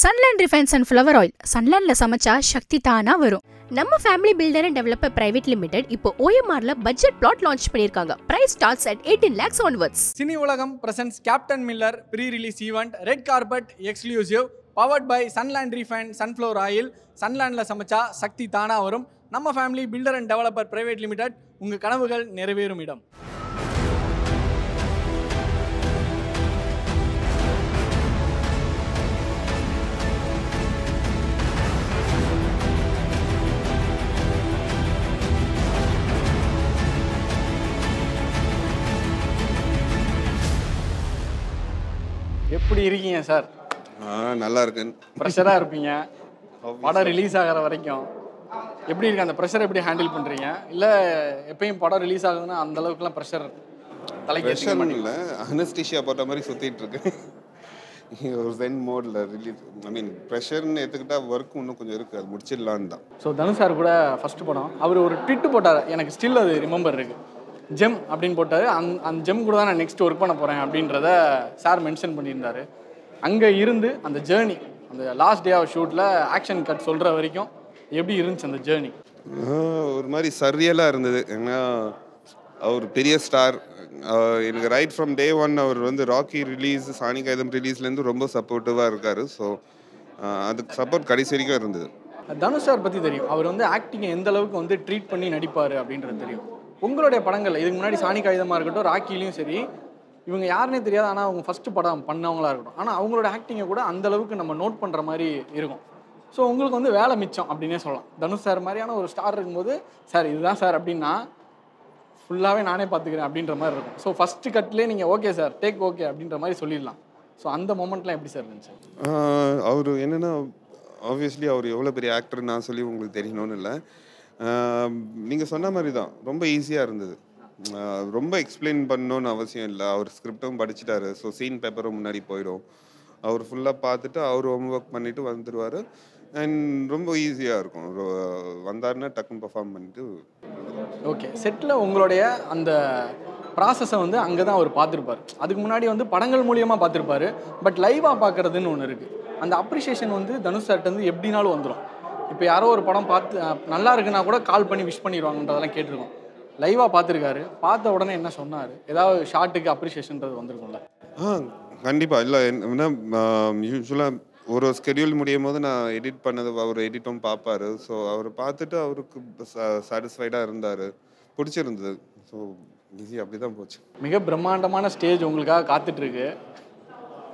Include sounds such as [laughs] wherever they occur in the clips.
Sunland refines and flower oil சன்லேண்ட்ல சமைச்சா சக்தி தானா வரும். நம்ம family builder and developer private limited இப்போ ஓஎம்ஆர்ல பட்ஜெட் பிளாட் லான்ச் பண்ணிருக்காங்க price starts at eighteen lakhs onwards. Cini Ulagam presents Captain Miller pre release event red carpet exclusive powered by Sunland refine sunflower oil சன்லேண்டில் சமைச்சா சக்தி தானா வரும். நம்ம family builder and developer private limited உங்கள் கனவுகள் நிறைவேறும் இடம். எப்படி இருக்கீங்க சார்? நல்லா இருக்கேன். ப்ரெஷராக இருப்பீங்க. படம் ரிலீஸ் ஆகிற வரைக்கும். எப்படி இருக்கு அந்த ப்ரெஷர் எப்படி ஹேண்டில் பண்ணுறீங்க இல்லை எப்பயும் படம் ரிலீஸ் ஆகுதுன்னா அந்த அளவுக்குலாம் ப்ரெஷர் தலைக்கு ப்ரெஷர். இல்லை. அனஸ்டிஷியா போட்ட மாதிரி சுற்றிட்டு இருக்கேன். ஒரு சென் மோடில் ரிலீஸ் ஐ மீன் ப்ரெஷர்னு எடுத்துக்கிட்டா ஒர்க் இன்னும் கொஞ்சம் இருக்குது அது முடிச்சிடலான்னு தான். ஸோ தனுஷ் சார் கூட ஃபர்ஸ்ட் படம். அவர் ஒரு ட்விட்டு போட்டார். எனக்கு ஸ்டில் அது ரிமெம்பர் இருக்கு. ஜெம் அப்படின்னு போட்டார். அந் அந்த ஜெம் கூட தான் நான் நெக்ஸ்ட் ஒர்க் பண்ண போகிறேன் அப்படின்றத சார் மென்ஷன் பண்ணியிருந்தாரு. அங்கே இருந்து அந்த ஜேர்னி அந்த லாஸ்ட் டே ஆஃப் ஷூட்டில் ஆக்ஷன் கட் சொல்கிற வரைக்கும் எப்படி இருந்துச்சு அந்த ஜேர்னி ஒரு மாதிரி சரியலாக இருந்தது. ஏன்னா அவர் பெரிய ஸ்டார் எனக்கு ரைட் ஃப்ரம் டே ஒன் அவர் வந்து ராக்கி ரிலீஸ் சாணி கைதம் ரிலீஸ்லேருந்து ரொம்ப சப்போர்ட்டிவாக இருக்கார். ஸோ அதுக்கு சப்போர்ட் கடைசி வரைக்கும் இருந்தது. தனுஷ் சார் பற்றி தெரியும். அவர் வந்து ஆக்டிங்கை எந்த அளவுக்கு வந்து ட்ரீட் பண்ணி நடிப்பார் அப்படின்றது தெரியும். உங்களுடைய படங்கள் இதுக்கு முன்னாடி சாணி காகிதமாக இருக்கட்டும் ராக்கிலையும் சரி இவங்க யாருனே தெரியாது ஆனால் அவங்க ஃபஸ்ட்டு படம் பண்ணவங்களா இருக்கட்டும். ஆனால் அவங்களோட ஆக்டிங்கை கூட அந்த அளவுக்கு நம்ம நோட் பண்ணுற மாதிரி இருக்கும். ஸோ உங்களுக்கு வந்து வேலை மிச்சம் அப்படின்னே சொல்லலாம். தனுஷ் சார் மாதிரியான ஒரு ஸ்டார் இருக்கும்போது சார் இதுதான் சார் அப்படின்னா ஃபுல்லாகவே நானே பார்த்துக்கிறேன் அப்படின்ற மாதிரி இருக்கும். ஸோ ஃபஸ்ட்டு கட்லேயே நீங்கள் ஓகே சார் டேக் ஓகே அப்படின்ற மாதிரி சொல்லிடலாம். ஸோ அந்த மொமெண்ட்லாம் எப்படி சார் இருந்துச்சு? அவர் என்னென்னா ஆப்வியஸ்லி அவர் எவ்வளோ பெரிய ஆக்டர் நான் சொல்லி உங்களுக்கு தெரியணும்னு இல்லை. நீங்கள் சொன்ன மாதிரி தான் ரொம்ப ஈஸியாக இருந்தது. ரொம்ப எக்ஸ்பிளைன் பண்ணணும்னு அவசியம் இல்லை. அவர் ஸ்கிரிப்டும் படிச்சிட்டாரு. ஸோ சீன் பேப்பரும் முன்னாடி போயிடும். அவர் ஃபுல்லாக பார்த்துட்டு அவர் ஹோம் ஒர்க் பண்ணிவிட்டு வந்துடுவார் அண்ட் ரொம்ப ஈஸியாக இருக்கும். வந்தாருன்னா டக்குன்னு பர்ஃபார்ம் பண்ணிட்டு ஓகே செட்டில் உங்களுடைய அந்த ப்ராசஸை வந்து அங்கே தான் அவர் பார்த்துருப்பார். அதுக்கு முன்னாடி வந்து படங்கள் மூலியமாக பார்த்துருப்பாரு. பட் லைவாக பார்க்குறதுன்னு ஒன்று இருக்குது அந்த அப்ரிஷியேஷன் வந்து தனுஷ் சார்ட்டு வந்து எப்படினாலும் வந்துடும் இப்போ யாரோ ஒரு படம் பார்த்து நல்லா இருக்குன்னா கூட கால் பண்ணி விஷ் பண்ணிடுவாங்கன்றதெல்லாம் கேட்டிருக்கோம். லைவாக பார்த்துருக்காரு. பார்த்த உடனே என்ன சொன்னார்? ஏதாவது ஷார்ட்டுக்கு அப்ரிஷியேஷன்றது வந்திருக்கும்ல? ஆ கண்டிப்பாக இல்லை என்ன யூஸ்வலாக ஒரு ஸ்கெடியூல் முடியும் போது நான் எடிட் பண்ணது அவர் எடிட்டும் பார்ப்பாரு. ஸோ அவர் பார்த்துட்டு அவருக்கு சாட்டிஸ்ஃபைடாக இருந்தார். பிடிச்சிருந்தது. ஸோ ஈஸி அப்படி தான் போச்சு. மிக பிரம்மாண்டமான ஸ்டேஜ் உங்களுக்காக காத்துட்ருக்கு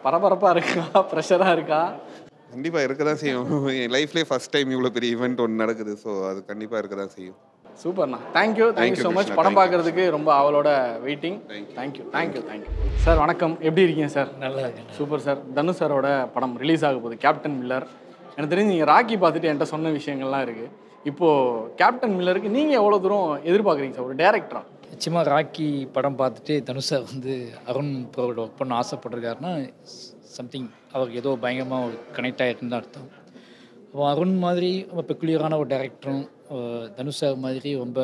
பரபரப்பாக இருக்கா? [laughs] ப்ரெஷராக இருக்கா? கண்டிப்பாக இருக்க தான் செய்யும். என் லைஃப்லேயே ஃபஸ்ட் டைம் இவ்வளோ பெரிய ஈவெண்ட் ஒன்று நடக்குது. ஸோ அது கண்டிப்பாக இருக்க தான் செய்யும். சூப்பர்ண்ணா. Thank you thank you you, so much. படம் Thank you. பார்க்கறதுக்கு ரொம்ப அவளோட waiting thank you thank you thank you sir வணக்கம். எப்படி இருக்கீங்க சார் நல்லா இருக்கேன் சூப்பர் சார் தனுஷ் சாரோட படம் ரிலீஸ் ஆக போகுது. கேப்டன் மில்லர் எனக்கு தெரிஞ்சு நீங்கள் ராக்கி பார்த்துட்டு என்கிட்ட சொன்ன விஷயங்கள்லாம் இருக்குது இப்போது கேப்டன் மில்லருக்கு நீங்கள் எவ்வளோ தூரம் எதிர்பார்க்குறீங்க சார் ஒரு டேரக்டரா நிச்சயமாக ராக்கி படம் பார்த்துட்டு தனுஷா வந்து அருண் ப்ரோட ஒர்க் பண்ண ஆசைப்பட்டிருக்காருன்னா சம்திங் அவருக்கு ஏதோ பயங்கரமாக ஒரு கனெக்ட் ஆகிருக்குன்னு தான் அர்த்தம். அப்போ அருண் மாதிரி ரொம்ப பெக்குலியரான ஒரு டேரக்டரும் தனுஷா மாதிரி ரொம்ப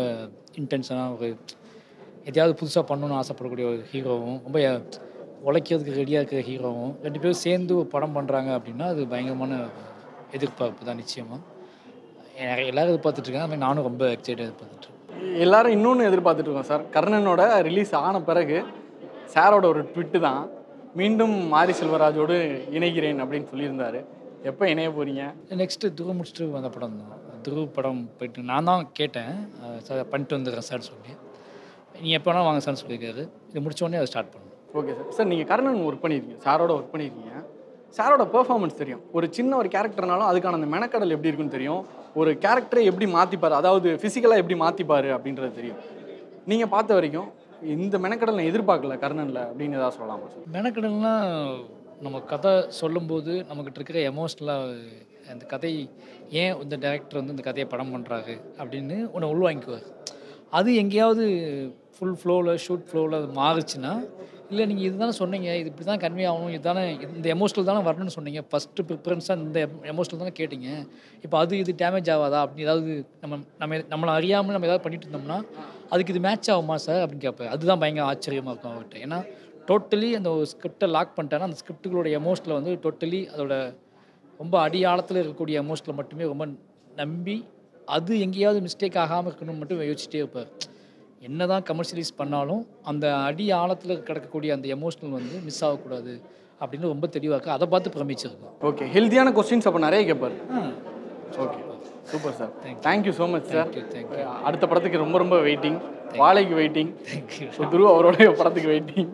இன்டென்ஷனாக ஒரு எதையாவது புதுசாக பண்ணணும்னு ஆசைப்படக்கூடிய ஒரு ஹீரோவும் ரொம்ப உழைக்கிறதுக்கு ரெடியாக இருக்கிற ஹீரோவும் ரெண்டு பேரும் சேர்ந்து ஒரு படம் பண்ணுறாங்க அப்படின்னா அது பயங்கரமான எதிர்பார்ப்பு தான் நிச்சயமாக எல்லோரும் எதிர்பார்த்துட்டு இருக்காங்க நானும் ரொம்ப எக்ஸைட்டாக எதிர்பார்த்துட்ருக்கேன். எல்லாரும் இன்னொன்று எதிர்பார்த்துட்ருக்கோம் சார். கர்ணனோட ரிலீஸ் ஆன பிறகு சாரோட ஒரு ட்விட்டு தான். மீண்டும் மாரி செல்வராஜோடு இணைகிறேன் அப்படின்னு சொல்லியிருந்தாரு. எப்போ இணைய போகிறீங்க நெக்ஸ்ட்டு துருவ முடிச்சுட்டு வந்த படம் தான். துருவ படம் போயிட்டு நான் தான் கேட்டேன். சார் பண்ணிட்டு வந்துடுறேன் சார் சொல்லி. நீ எப்போ வேணால் வாங்க சார்னு சொல்லியிருக்காரு. இது முடிச்ச உடனே அதை ஸ்டார்ட் பண்ணணும். ஓகே சார் சார் நீங்கள் கர்ணன் ஒர்க் பண்ணியிருக்கீங்க சாரோட ஒர்க் பண்ணியிருக்கீங்க சாரோட பெர்ஃபார்மன்ஸ் தெரியும். ஒரு சின்ன ஒரு கேரக்டர்னாலும் அதுக்கான அந்த மெனக்கடல் எப்படி இருக்குன்னு தெரியும். ஒரு கேரக்டரை எப்படி மாற்றிப்பார் அதாவது ஃபிசிக்கலாக எப்படி மாற்றிப்பார் அப்படின்றது தெரியும். நீங்கள் பார்த்த வரைக்கும் இந்த மெனக்கடல் நான் எதிர்பார்க்கல கர்ணனில் அப்படின்னு ஏதாவது சொல்லலாமா சார்? மெனக்கடல்னா நம்ம கதை சொல்லும்போது நம்மக்கிட்ட இருக்கிற எமோஷ்னலாக அந்த கதை ஏன் இந்த டேரக்டர் வந்து இந்த கதையை படம் பண்ணுறாரு அப்படின்னு உன்னை உள்வாங்கிக்குவார். அது எங்கேயாவது ஃபுல் ஃப்ளோவில் ஷூட் ஃப்ளோவில் அது மாறுச்சுன்னா இல்லை நீங்கள் இதுதானே சொன்னீங்க இது இப்படி தான் கன்வே ஆகணும் இதுதானே இந்த எமோஷனல் தானே வரணும்னு சொன்னீங்க. ஃபஸ்ட்டு ப்ரிஃபரன்ஸாக இந்த எமோஷனல் தானே கேட்டீங்க. இப்போ அது இது டேமேஜ் ஆகாதா? அப்படி ஏதாவது நம்ம நம்ம நம்மளை அறியாமல் நம்ம ஏதாவது பண்ணிட்டு இருந்தோம்னா அதுக்கு இது மேட்ச் ஆகுமா சார் அப்படின்னு கேட்பேன். அதுதான் பயங்கர ஆச்சரியமாக இருக்கும் அவர்கிட்ட. ஏன்னா டோட்டலி அந்த ஒரு ஸ்கிரிப்டை லாக் பண்ணிட்டேன்னா அந்த ஸ்கிரிப்டுகளோட எமோஷனில் வந்து டோட்டலி அதோட ரொம்ப அடியாளத்தில் இருக்கக்கூடிய எமோஷனில் மட்டுமே ரொம்ப நம்பி அது எங்கேயாவது மிஸ்டேக் ஆகாமல் இருக்கணும்னு மட்டும் யோசிச்சிட்டே இருப்பார். என்ன தான் கமர்ஷியலைஸ் பண்ணாலும் அந்த அடி ஆழத்தில் கிடக்கக்கூடிய அந்த எமோஷனல் வந்து மிஸ் ஆகக்கூடாது அப்படின்னு ரொம்ப தெளிவாக்க அதை பார்த்து பிரமிச்சிருக்கோம் ஓகே ஹெல்த்தியான கொஸ்டின்ஸ் அப்போ நிறைய கேட்பார் okay super sir thank you so much sir. அடுத்த படத்துக்கு ரொம்ப ரொம்ப வெயிட்டிங் வாழைக்கு வெயிட்டிங் துரு அவரோட படத்துக்கு வெயிட்டிங்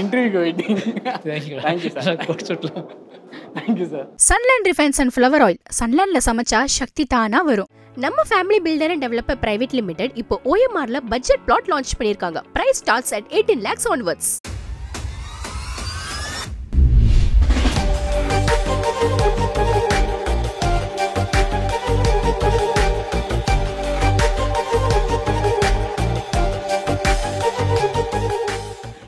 இன்டர்வியூக்கு waiting thank you sir thank you sir Sunland refines and flower oil சன்லேண்ட்ல சமைச்சா சக்தி தானா வரும். நம்ம family builder and developer private limited இப்போ ஓஎம்ஆர்ல பட்ஜெட் பிளாட் லான்ச் பண்ணிருக்காங்க price starts at eighteen lakhs onwards